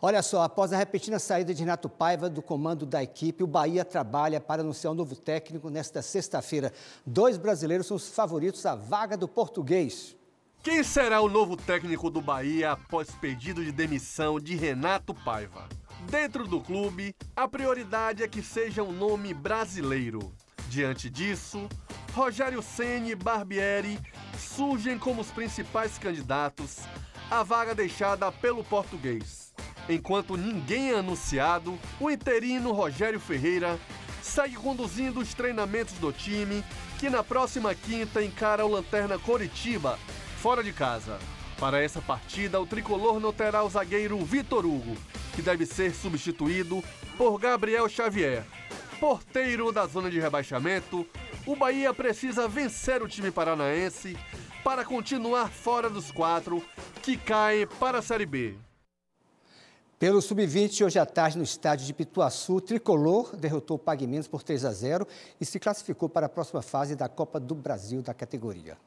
Olha só, após a repentina saída de Renato Paiva do comando da equipe, o Bahia trabalha para anunciar um novo técnico nesta sexta-feira. Dois brasileiros são os favoritos à vaga do português. Quem será o novo técnico do Bahia após pedido de demissão de Renato Paiva? Dentro do clube, a prioridade é que seja um nome brasileiro. Diante disso, Rogério Ceni e Barbieri surgem como os principais candidatos à vaga deixada pelo português. Enquanto ninguém é anunciado, o interino Rogério Ferreira segue conduzindo os treinamentos do time, que na próxima quinta encara o Lanterna Coritiba, fora de casa. Para essa partida, o tricolor não terá o zagueiro Vitor Hugo, que deve ser substituído por Gabriel Xavier. Porteiro da zona de rebaixamento, o Bahia precisa vencer o time paranaense para continuar fora dos quatro que caem para a Série B. Pelo Sub-20, hoje à tarde, no estádio de Pituaçu, o Tricolor derrotou o Pague Menos por 3 a 0 e se classificou para a próxima fase da Copa do Brasil da categoria.